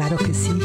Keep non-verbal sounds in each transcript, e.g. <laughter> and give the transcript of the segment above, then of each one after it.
Claro que sí,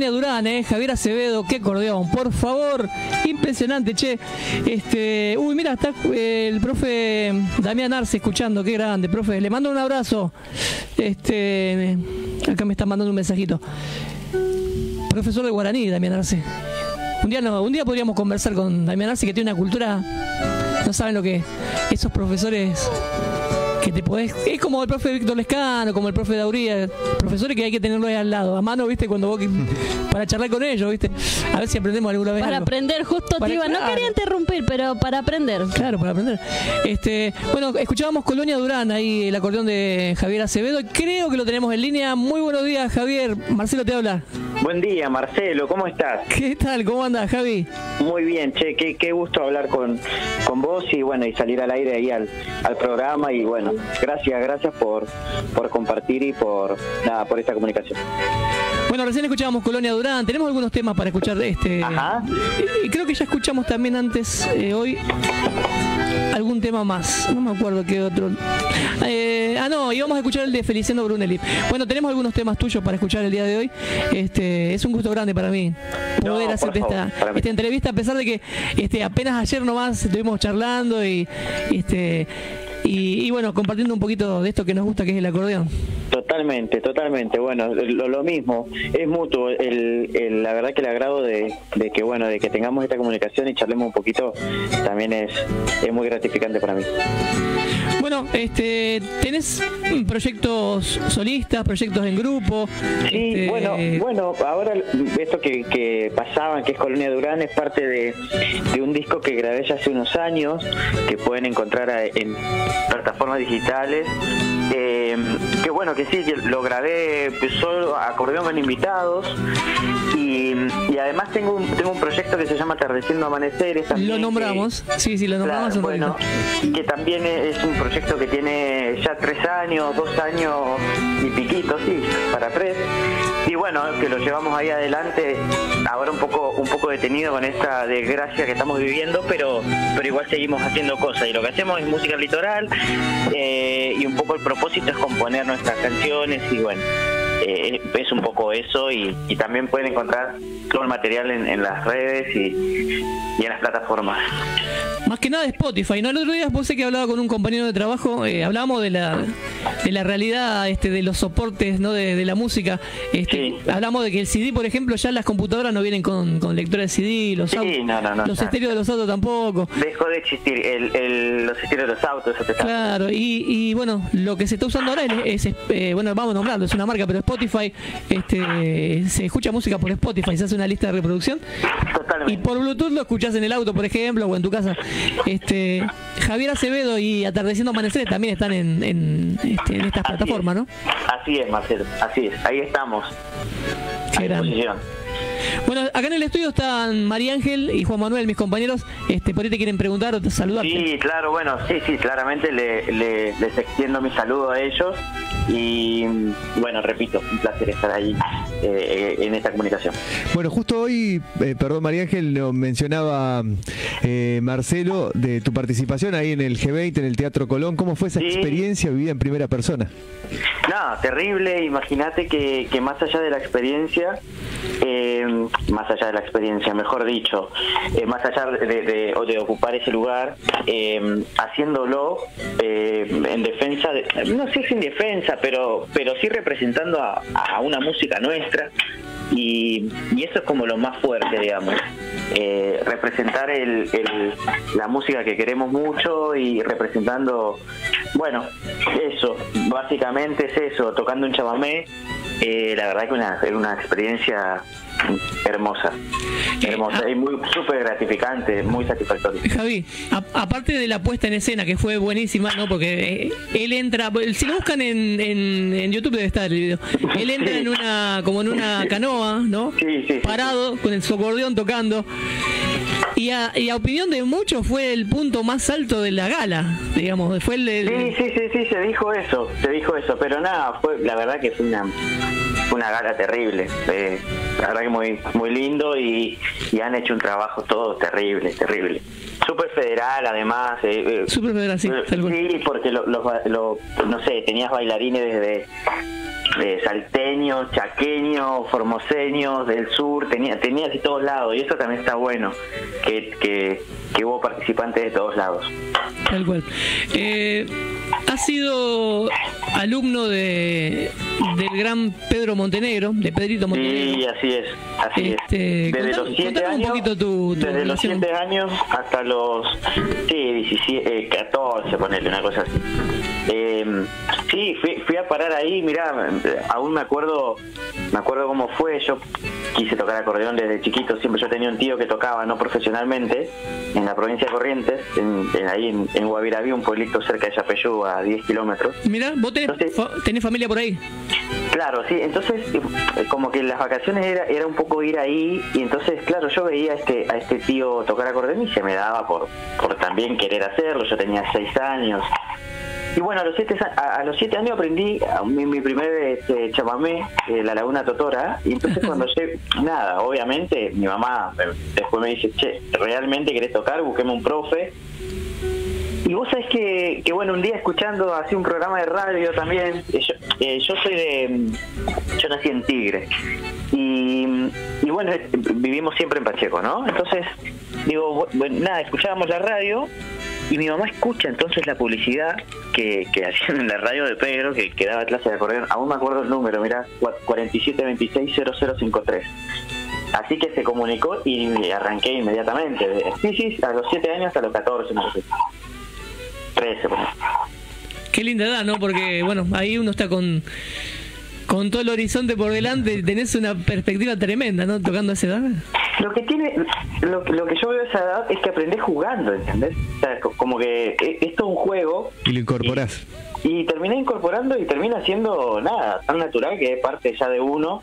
Colonia Durán, ¿eh? Javier Acevedo, qué acordeón, por favor, impresionante, che. Este, uy, mira, está eh, el profe Damián Arce escuchando, qué grande, profe, le mando un abrazo. Este, acá me está mandando un mensajito. Profesor de guaraní, Damián Arce. Un día, no, un día podríamos conversar con Damián Arce, que tiene una cultura, no saben lo que esos profesores que te podés. Es como el profe Víctor Lescano, como el profe Dauría, profesores que hay que tenerlos ahí al lado, a mano, ¿viste? Cuando vos <laughs> para charlar con ellos, ¿viste? A ver si aprendemos alguna vez. Para algo. aprender, justo Para- te iba. No quería interrumpir, pero para aprender. Claro, para aprender. Este, bueno, escuchábamos Colonia Durán, ahí el acordeón de Javier Acevedo. Creo que lo tenemos en línea. Muy buenos días, Javier. Marcelo te habla. Buen día, Marcelo, ¿cómo estás? ¿Qué tal? ¿Cómo andas, Javi? Muy bien, che, qué, qué gusto hablar con, con vos y bueno, y salir al aire ahí al, al programa y bueno, gracias, gracias por, por compartir y por nada, por esta comunicación. Bueno, recién escuchábamos Colonia Durán. Tenemos algunos temas para escuchar este. Ajá. Y creo que ya escuchamos también antes eh, hoy algún tema más. No me acuerdo qué otro. Eh, ah, no, íbamos a escuchar el de Feliciano Brunelli. Bueno, tenemos algunos temas tuyos para escuchar el día de hoy. Este, es un gusto grande para mí No, poder por hacerte favor, esta, entrevista, a pesar de que este, apenas ayer nomás estuvimos charlando y este y, y bueno, compartiendo un poquito de esto que nos gusta, que es el acordeón. Totalmente, totalmente. Bueno, lo, mismo, es mutuo. La verdad que el agrado de, de que bueno, de que tengamos esta comunicación y charlemos un poquito también es, es muy gratificante para mí. Bueno, este, ¿tenés mm, proyectos solistas, proyectos en grupo? Sí, Este, bueno, bueno, ahora esto que, que pasaban, que es Colonia Durán, es parte de, de un disco que grabé ya hace unos años, que pueden encontrar en plataformas digitales. eh, que bueno, que sí, que lo grabé pues, solo acordeón con invitados. Y, y además tengo un, tengo un proyecto que se llama Atardeciendo Amaneceres. también, Lo que- nombramos, sí, sí, lo nombramos. Claro, bueno, que también es un proyecto que tiene ya tres años, dos años y piquito, sí, para tres. Y bueno, que lo llevamos ahí adelante, ahora un poco, un poco detenido con esta desgracia que estamos viviendo, pero, pero igual seguimos haciendo cosas. Y lo que hacemos es música litoral eh, y un poco el propósito es componer nuestras canciones y bueno. eh, es un poco eso y, también pueden encontrar todo el material en, las redes y en las plataformas. Más que nada Spotify, ¿no? El otro día vos sé que hablaba con un compañero de trabajo, eh, hablábamos de la, de la realidad este, de los soportes ¿no? de, de la música. Este, Sí. Hablamos de que el CD, por ejemplo, ya las computadoras no vienen con, con lectora de CD, los, Sí, autos- no, no, no, los estéreos de los autos tampoco. Dejó de existir el, el- los estilos de los autos. eso te está- Claro, y, y bueno, lo que se está usando ahora es, es, eh, bueno, vamos a nombrarlo, es una marca, pero Spotify, este, se escucha música por Spotify, se hace una lista de reproducción Totalmente. y por Bluetooth lo escuchás en el auto, por ejemplo, o en tu casa. Este, Javier Acevedo y Atardeciendo Amaneceres también están en, en, este, en estas Así plataformas, es. ¿no? Así es, Marcelo, así es. Ahí estamos. Qué a. Bueno, acá en el estudio están María Ángel y Juan Manuel, mis compañeros, este, por ahí te quieren preguntar o te saludar. Sí, claro, bueno, sí, sí, claramente le, le- les extiendo mi saludo a ellos y bueno, repito, un placer estar ahí eh, en esta comunicación. Bueno, justo hoy, eh, perdón María Ángel, lo mencionaba eh, Marcelo de tu participación ahí en el G20, en el Teatro Colón. ¿Cómo fue esa Sí. experiencia vivida en primera persona? Nada, terrible. Imagínate que, que más allá de la experiencia, eh, más allá de la experiencia, mejor dicho, eh, más allá de, de- o de ocupar ese lugar, haciéndolo eh, en defensa, de, no sé si en defensa, pero, pero sí representando a, a una música nuestra. Y, eso es como lo más fuerte, digamos. Eh, representar el, la música que queremos mucho y representando, bueno, eso, básicamente es eso, tocando un chamamé, eh, la verdad que es una experiencia hermosa, hermosa ah. y muy súper gratificante, muy satisfactoria. Javi, a- aparte de la puesta en escena que fue buenísima, ¿no? Porque eh, él entra, si lo buscan en, en, en YouTube debe estar el video. Él <laughs> entra en una, como en una canoa, ¿no? Sí, sí. Parado con el acordeón tocando. Y a, y a opinión de muchos fue el punto más alto de la gala, digamos, fue el, el- Sí, sí, sí, sí, se dijo eso, se dijo eso, pero nada, fue la verdad que fue una, fue una gala terrible, eh, la verdad que muy muy lindo y, y han hecho un trabajo todo terrible, terrible. Súper federal además. eh, eh, Súper federal, sí, eh, tal cual. sí, porque lo- los lo- no sé, tenías bailarines desde de salteños, chaqueños, formoseños, del sur, tenía, tenías de todos lados y eso también está bueno, que, que, que hubo participantes de todos lados. Tal cual. Eh, has sido alumno de del gran Pedro Montenegro, de Pedrito Montenegro. Sí, así es, así Este, es. Desde contá- los siete contanos un años, poquito tu- tu desde los siete años hasta los sí, 17, eh, 14, ponerle una cosa así. Eh, sí, fui, fui a parar ahí, mirá, eh, aún me acuerdo, me acuerdo cómo fue, yo quise tocar acordeón desde chiquito, siempre yo tenía un tío que tocaba, no profesionalmente, en la provincia de Corrientes, en, en- ahí en, en un pueblito cerca de Yapeyú, a 10 kilómetros. Mira, vos tenés, Entonces- fa- tenés familia por ahí. Claro, sí, entonces eh, como que las vacaciones era, era un poco ir ahí y entonces, claro, yo veía a este, a este tío tocar acordeón y se me daba por, por también querer hacerlo, yo tenía seis años. Y bueno, a los siete, a, a los siete años aprendí a mi, mi primer este, chamamé, eh, La Laguna Totora, y entonces cuando <laughs> llegué, nada, obviamente mi mamá eh, después me dice, che, ¿realmente querés tocar? Busqueme un profe. Y vos sabés que, bueno, un día escuchando así un programa de radio también, eh, yo, eh, yo soy de, mm, yo nací en Tigre, y, bueno, eh, vivimos siempre en Pacheco, ¿no? Entonces, digo, nada, escuchábamos la radio y mi mamá escucha entonces la publicidad que, <laughs> hacían en la radio de Pedro, que, que daba clase de acordeón, aún me acuerdo el número, mirá, 47260053. Así que se comunicó y arranqué inmediatamente. Sí, sí, a los 7 años hasta los 14, no sé. 13, por ejemplo. Qué linda edad, ¿no? Porque, bueno, ahí uno está con, con todo el horizonte por delante y tenés una perspectiva tremenda, ¿no? Tocando a esa edad. Lo que tiene, lo, lo que yo veo a esa edad es que aprendés jugando, ¿entendés? O sea, co- como que esto es un juego Y lo incorporás. y terminé incorporando y termina siendo nada, tan natural que es parte ya de uno.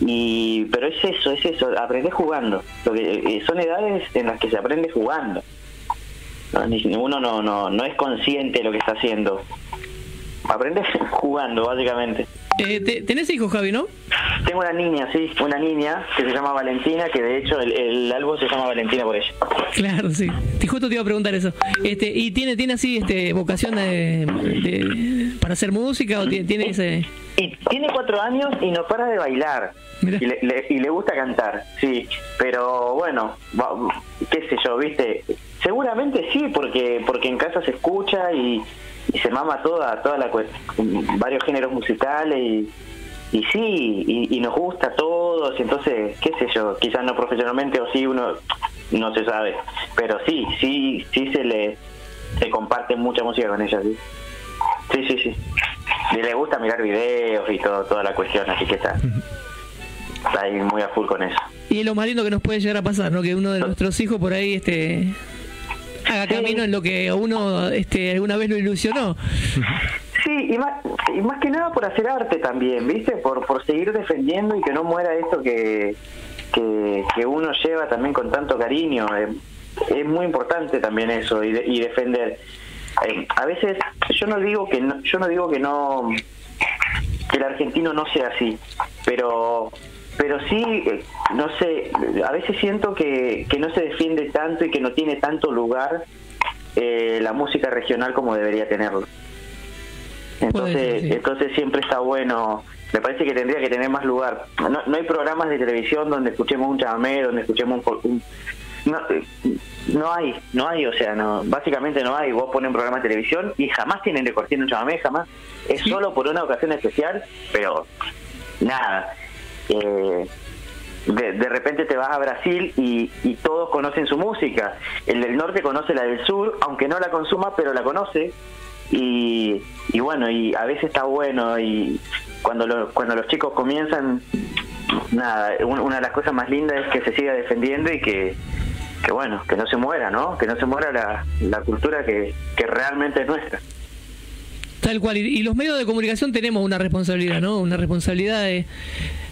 Y pero es eso, es eso, aprendés jugando. Lo que, eh, son edades en las que se aprende jugando. Uno no, no, no es consciente de lo que está haciendo. Aprendes <laughs> jugando, básicamente. Eh, te- ¿Tenés hijos, Javi, no? Tengo una niña, sí, una niña que se llama Valentina, que de hecho el, el álbum se llama Valentina por ella. Claro, sí. Te- Justo te iba a preguntar eso. Este, ¿Y tiene, tiene así este, vocación de, de- para hacer música o tiene, tiene ese...? Y tiene cuatro años y no para de bailar. Mirá. Y le, le- y le gusta cantar, sí. Pero bueno, qué sé yo, viste. Seguramente sí, porque porque en casa se escucha y, y se mama toda toda la cuest- varios géneros musicales y, y sí, y, y nos gusta a todos. y Entonces, qué sé yo, quizás no profesionalmente o sí, uno no se sabe. Pero sí, sí, sí se le se comparte mucha música con ella, sí. Sí, sí, sí. Y le gusta mirar videos y todo, toda la cuestión, así que está, está ahí muy a full con eso. Y es lo más lindo que nos puede llegar a pasar, ¿no? Que uno de nuestros hijos por ahí este haga camino en lo que uno este alguna vez lo ilusionó. Sí, y más, y más que nada por hacer arte también, ¿viste? Por, por seguir defendiendo y que no muera esto que, que, que uno lleva también con tanto cariño. Es muy importante también eso y, de- y defender. Eh, a veces yo no digo que no, yo no digo que no que el argentino no sea así, pero pero sí, eh, no sé, a veces siento que, que no se defiende tanto y que no tiene tanto lugar eh, la música regional como debería tenerlo. Entonces, sí. entonces siempre está bueno. Me parece que tendría que tener más lugar. No, no hay programas de televisión donde escuchemos un chamamé, donde escuchemos un, un- no, eh, no hay, no hay, o sea, no, básicamente no hay. Vos pones un programa de televisión y jamás tienen de cortina un chamamé, jamás. Es Sí. solo por una ocasión especial, pero nada. Eh, de, de repente te vas a Brasil y, y todos conocen su música. El del norte conoce la del sur, aunque no la consuma, pero la conoce. Y, y bueno, y a veces está bueno y cuando, lo- cuando los chicos comienzan, nada, un- una de las cosas más lindas es que se siga defendiendo y que, que bueno, que no se muera, ¿no? Que no se muera la, la cultura que, que realmente es nuestra. Tal cual. Y, y los medios de comunicación tenemos una responsabilidad, ¿no? Una responsabilidad de-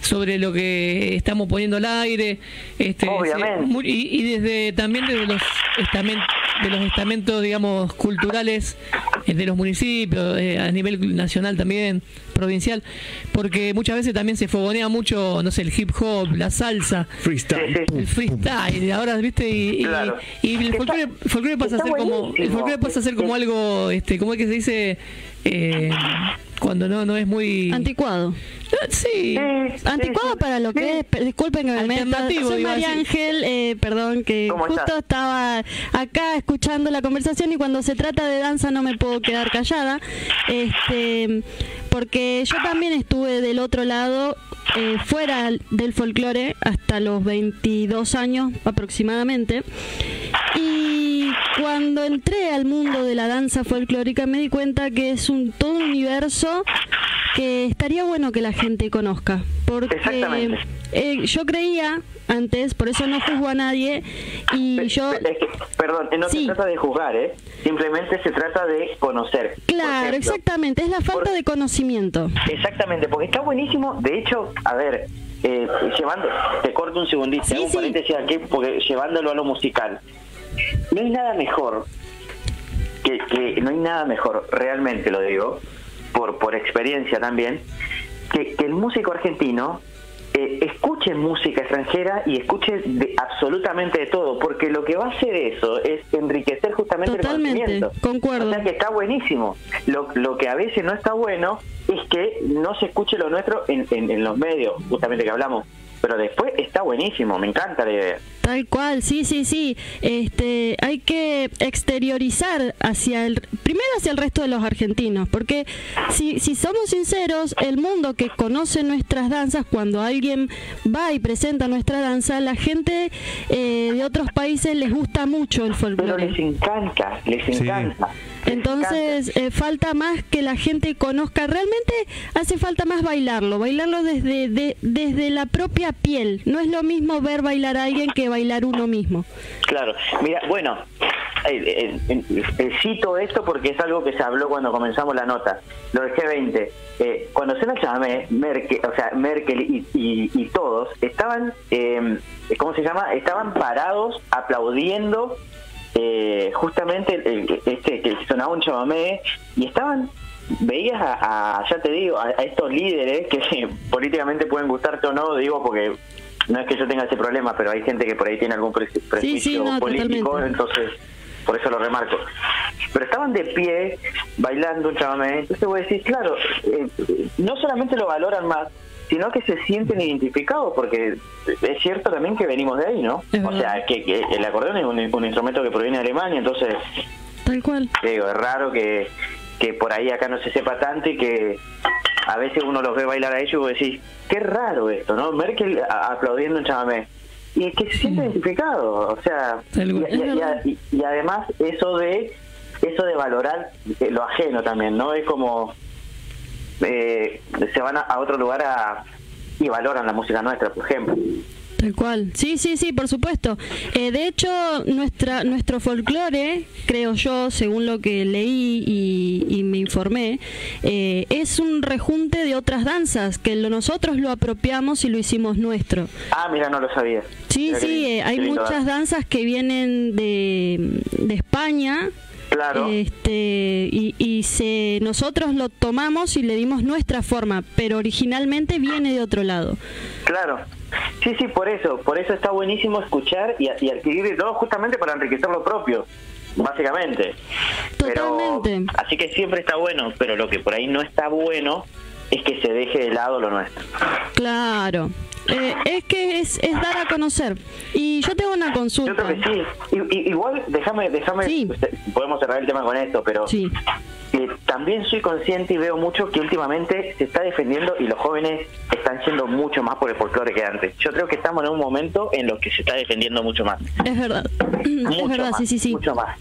sobre lo que estamos poniendo al aire. Este, Obviamente. se- y, y desde también desde los estamentos, de los estamentos, digamos, culturales eh, de los municipios, eh, a nivel nacional también, provincial, porque muchas veces también se fogonea mucho, no sé, el hip hop, la salsa. Freestyle. El freestyle, ahora, ¿viste? Y, y- Claro. y el Que folclore, folclore pasa a ser como el folclore pasa a ser como algo, este, ¿cómo es que se dice? Eh, cuando no no es muy Anticuado. Sí. Anticuado para lo que es, disculpen que me meta. Alternativo, Soy María. Ángel, eh, perdón, que ¿Cómo justo estaba acá escuchando la conversación y cuando se trata de danza no me puedo quedar callada, este, porque yo también estuve del otro lado, eh, fuera del folclore, hasta los 22 años aproximadamente. Cuando entré al mundo de la danza folclórica me di cuenta que es un todo un universo que estaría bueno que la gente conozca. Porque Exactamente. eh, yo creía antes, por eso no juzgo a nadie, y Pe- yo... pe- es que, perdón, no Sí. se trata de juzgar, ¿eh? Simplemente se trata de conocer. Claro, exactamente, es la falta por- de conocimiento. Exactamente, porque está buenísimo. De hecho, a ver, eh, llevando, te corto un segundito, Sí, hago un sí. aquí, porque llevándolo a lo musical. No hay nada mejor, que, que no hay nada mejor, realmente lo digo, por, por experiencia también, que, que el músico argentino eh, escuche música extranjera y escuche de absolutamente de todo, porque lo que va a hacer eso es enriquecer justamente Totalmente, el conocimiento. concuerdo. O sea que está buenísimo. Lo, lo que a veces no está bueno es que no se escuche lo nuestro en, en- en los medios, justamente que hablamos. Pero después está buenísimo, me encanta la idea. Tal cual, sí, sí, sí. Este, hay que exteriorizar hacia el, primero hacia el resto de los argentinos, porque si, si somos sinceros, el mundo que conoce nuestras danzas, cuando alguien va y presenta nuestra danza, la gente eh, de otros países les gusta mucho el Pero folclore. les encanta, les encanta. Entonces eh, falta más que la gente conozca, realmente hace falta más bailarlo, bailarlo desde, de- desde la propia piel. No es lo mismo ver bailar a alguien que bailar uno mismo. Claro, mira, bueno, eh, eh, eh, cito esto porque es algo que se habló cuando comenzamos la nota, lo del G20. Eh, cuando se nos llamé, Merkel, o sea, Merkel y, y- y todos estaban, eh, ¿cómo se llama? Estaban parados aplaudiendo eh, justamente el- este que sonaba un chamamé y estaban veías a, a- ya te digo a, a estos líderes que <laughs> políticamente pueden gustarte o no digo porque no es que yo tenga ese problema pero hay gente que por ahí tiene algún pre- prejuicio no, político totalmente. entonces por eso lo remarco pero estaban de pie bailando un chamamé entonces voy a decir claro eh, no solamente lo valoran más sino que se sienten identificados porque es cierto también que venimos de ahí no Es o verdad. sea que, que el acordeón es un, un instrumento que proviene de Alemania entonces Tal cual. digo, es raro que, que por ahí acá no se sepa tanto y que a veces uno los ve bailar a ellos y vos decís, qué raro esto, ¿no? Merkel aplaudiendo un chamamé. Y es que se siente identificado, o sea, Tal y, y- y- además eso de eso de valorar lo ajeno también, ¿no? Es como eh, se van a, a otro lugar a, y valoran la música nuestra, por ejemplo. Tal cual. Sí, sí, sí, por supuesto. Eh, de hecho, nuestra, nuestro folclore, creo yo, según lo que leí y, y me informé, eh, es un rejunte de otras danzas que lo, nosotros lo apropiamos y lo hicimos nuestro. Ah, mira, no lo sabía. Sí, sí, eh, hay muchas danzas que vienen de, de España. Claro. Este, y, y se, nosotros lo tomamos y le dimos nuestra forma, pero originalmente viene de otro lado. Claro, Sí, sí, por eso, por eso está buenísimo escuchar y, y adquirir de todo justamente para enriquecer lo propio, básicamente. Totalmente. Pero, así que siempre está bueno, pero lo que por ahí no está bueno es que se deje de lado lo nuestro. Claro. Eh, es que es, es dar a conocer. Y yo tengo una Yo consulta. creo que sí. I- igual, déjame, déjame, Sí. usted- podemos cerrar el tema con esto, pero Sí. que también soy consciente y veo mucho que últimamente se está defendiendo y los jóvenes están yendo mucho más por el folclore que antes. Yo creo que estamos en un momento en los que se está defendiendo mucho más. Es verdad. <clears throat> Mucho es verdad, más, sí, sí, sí. Mucho más.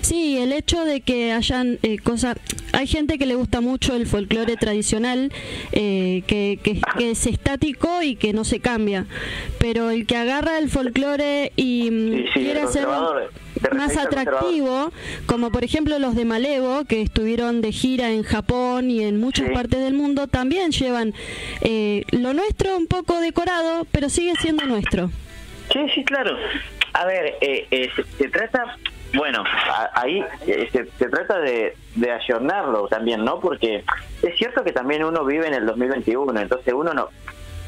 Sí, el hecho de que hayan eh, cosas... Hay gente que le gusta mucho el folclore tradicional, eh, que, que, que es estático y que no se cambia. Pero el que agarra el folclore y mm, Sí, sí, quiere hacerlo más atractivo, como por ejemplo los de Malevo, que estuvieron de gira en Japón y en muchas Sí. partes del mundo, también llevan eh, lo nuestro un poco decorado, pero sigue siendo nuestro. Sí, sí, claro. A ver, eh, eh, se trata, bueno, ahí eh, se, se trata de, de ayornarlo también, ¿no? Porque es cierto que también uno vive en el 2021, entonces uno no,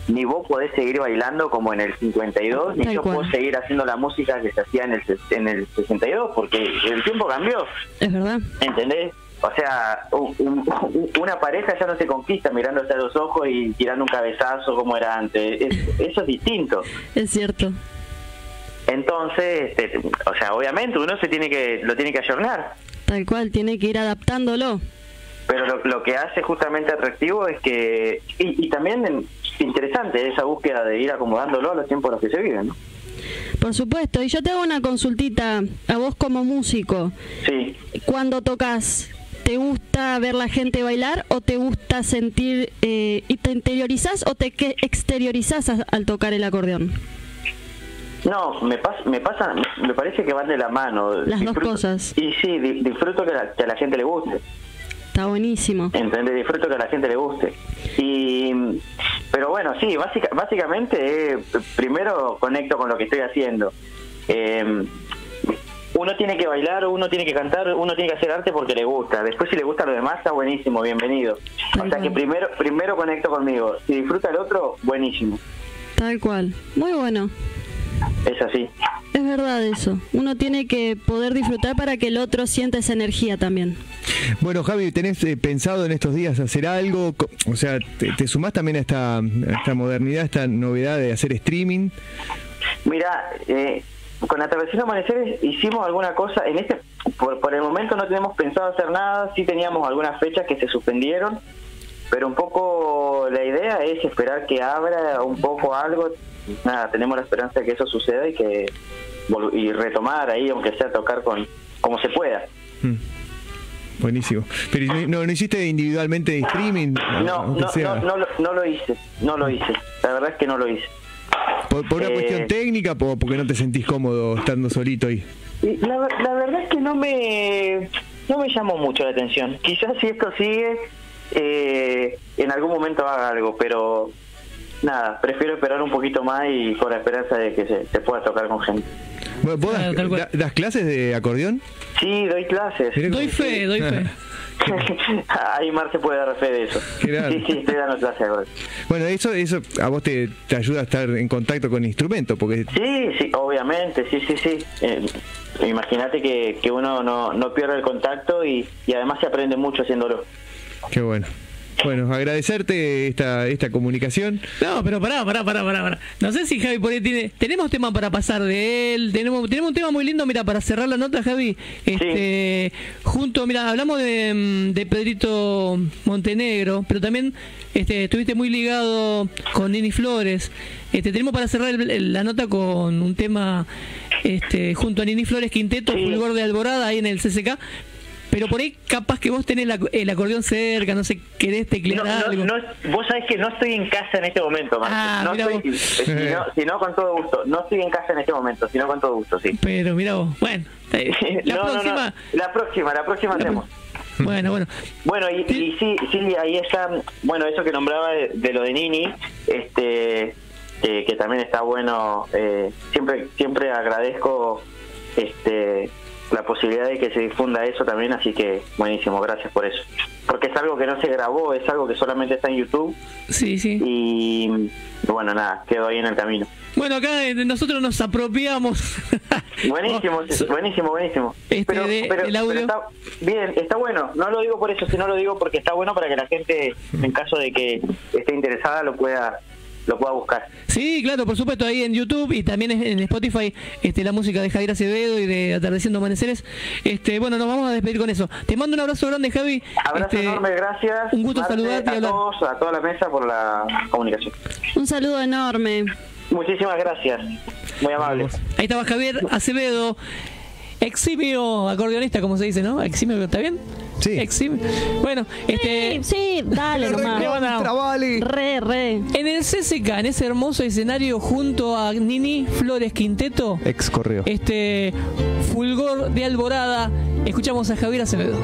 ni vos podés seguir bailando como en el 52, ni Tal yo cual. puedo seguir haciendo la música que se hacía en el, en el 62, porque el tiempo cambió, Es verdad. ¿entendés? O sea, un- un- una pareja ya no se conquista mirándose a los ojos y tirando un cabezazo como era antes. Es- eso es distinto. Es cierto. Entonces, este, o sea, obviamente uno se tiene que lo tiene que ayornar, Tal cual, tiene que ir adaptándolo. pero lo, lo que hace justamente atractivo es que y, y también en- interesante esa búsqueda de ir acomodándolo a los tiempos en los que se viven, ¿no? Por supuesto. Y yo te hago una consultita a vos como músico. Sí. Cuando tocas, ¿te gusta ver la gente bailar o te gusta sentir eh, y te interiorizás o te exteriorizás al tocar el acordeón? No, me pasa, me pasa, me parece que van de la mano. Las dos cosas. Y sí, di- disfruto que, la- que a la gente le guste. Está buenísimo. ¿entendés? Disfruto que a la gente le guste. Y, pero bueno, sí, básica, básicamente, eh, primero conecto con lo que estoy haciendo. Eh, uno tiene que bailar, uno tiene que cantar, uno tiene que hacer arte porque le gusta. Después si le gusta lo demás, está buenísimo, bienvenido. O sea que primero, primero conecto conmigo. Si disfruta el otro, buenísimo. Tal cual. Muy bueno. Es así. Es verdad eso. Uno tiene que poder disfrutar para que el otro sienta esa energía también. Bueno, Javi, ¿tenés eh, pensado en estos días hacer algo? O sea, ¿te, te sumás también a esta, a esta modernidad, a esta novedad de hacer streaming? Mira, eh, con Atardeciendo Amaneceres hicimos alguna cosa. En este, por, por el momento no tenemos pensado hacer nada. Sí teníamos algunas fechas que se suspendieron, pero un poco la idea es esperar que abra un poco algo. Nada, tenemos la esperanza de que eso suceda y que y retomar ahí, aunque sea tocar con como se pueda. Mm. Buenísimo. Pero ¿y no, no hiciste individualmente de streaming? No, no, no, no, lo- no lo hice, no lo hice. La verdad es que no lo hice. ¿Por, por una eh, cuestión técnica o porque no te sentís cómodo estando solito ahí? La, la verdad es que no me no me llamó mucho la atención. Quizás si esto sigue, eh, en algún momento haga algo, pero nada, prefiero esperar un poquito más y con la esperanza de que se, se pueda tocar con gente. ¿Vos vos das, da- clases de acordeón? Sí, doy clases. Doy fe, doy fe. <laughs> Ahí Mar se puede dar fe de eso. Sí, sí, estoy dando clases ahora. Bueno, eso eso a vos te, te ayuda a estar en contacto con el instrumento, porque Sí, sí, obviamente, sí, sí, sí. Eh, Imagínate que, que uno no, no pierde el contacto y, y además se aprende mucho haciéndolo. Qué bueno. Bueno, agradecerte esta, esta comunicación. No, pero pará, pará, pará, pará, pará. No sé si Javi por ahí tiene. Tenemos tema para pasar de él. Tenemos, tenemos un tema muy lindo, mira, para cerrar la nota, Javi. Este, junto, mira, hablamos de, de Pedrito Montenegro, pero también este, estuviste muy ligado con Nini Flores. Este, tenemos para cerrar el- el- la nota con un tema este, junto a Nini Flores Quinteto, Sí. Fulgor de Alborada, ahí en el CCK. Pero por ahí capaz que vos tenés la- el acordeón cerca, no sé, querés teclear No, algo. no, no, vos sabés que no estoy en casa en este momento, Marce. Ah, no estoy, eh, si, no, <laughs> si no, con todo gusto. No estoy en casa en este momento, sino con todo gusto, sí. Pero mira vos, bueno, <laughs> la No, no, no, próxima. La próxima, la próxima hacemos. Bueno, bueno. Bueno, y, y sí, sí, ahí está, bueno, eso que nombraba de, de lo de Nini, este, eh, que también está bueno, eh, siempre siempre agradezco este la posibilidad de que se difunda eso también, así que buenísimo, gracias por eso. Porque es algo que no se grabó, es algo que solamente está en YouTube Sí, sí. y bueno, nada, quedó ahí en el camino. Bueno, acá eh, nosotros nos apropiamos. <laughs> Buenísimo, <laughs> Oh, buenísimo, buenísimo. Este, de- el audio. está bien, está bueno. No lo digo por eso, sino lo digo porque está bueno para que la gente, en caso de que esté interesada, lo pueda lo pueda buscar. Sí, claro, por supuesto, ahí en YouTube y también en Spotify este, la música de Javier Acevedo y de Atardeciendo Amaneceres. Este, bueno, nos vamos a despedir con eso. Te mando un abrazo grande, Javi. Abrazo Este, enorme, gracias. Un gusto saludarte y a hablar. todos, a toda la mesa por la comunicación. Un saludo enorme. Muchísimas gracias. Muy amable. Ahí estaba Javier Acevedo, eximio acordeonista, como se dice, ¿no? Eximio, ¿está bien? Sí. Eximio. Bueno, este, Sí, sí, dale nomás. Recontra, vale. Re, re. en el CCK, en ese hermoso escenario junto a Nini Flores Quinteto, Ex correo. este fulgor de alborada, escuchamos a Javier Acevedo.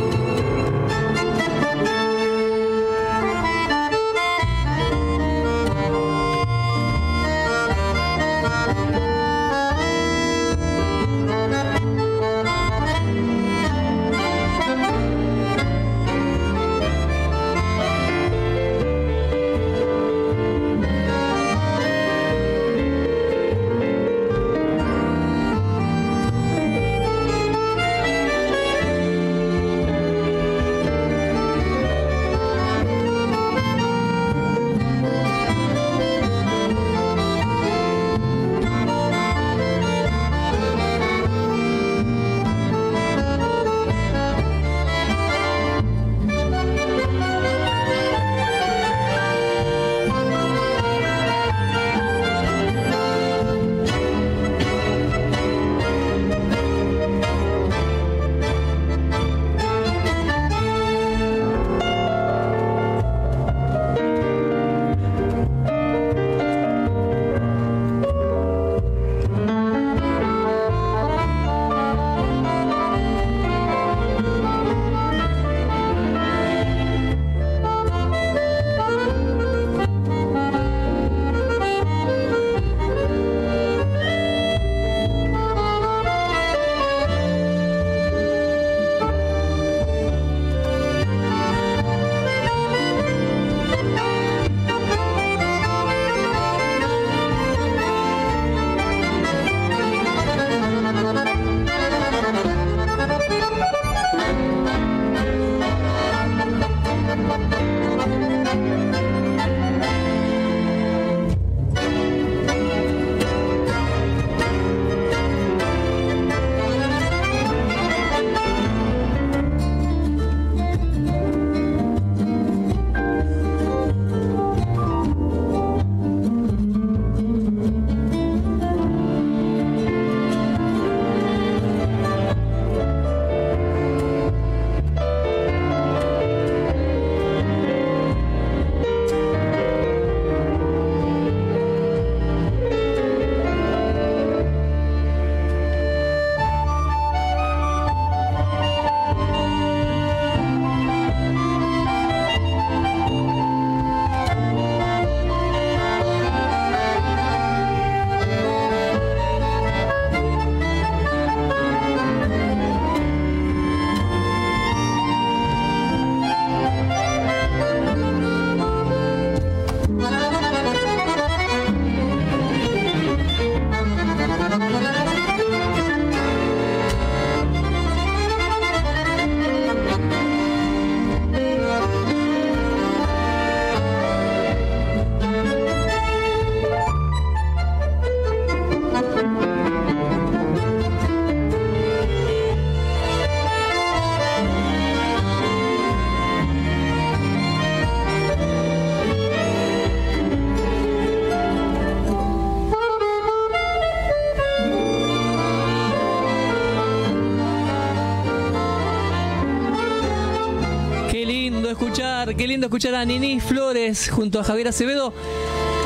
Lindo escuchar a Nini Flores junto a Javier Acevedo.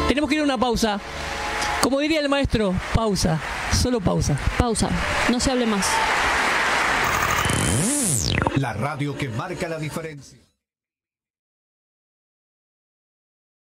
Tenemos que ir a una pausa. Como diría el maestro, pausa, solo pausa. Pausa. No se hable más. La radio que marca la diferencia.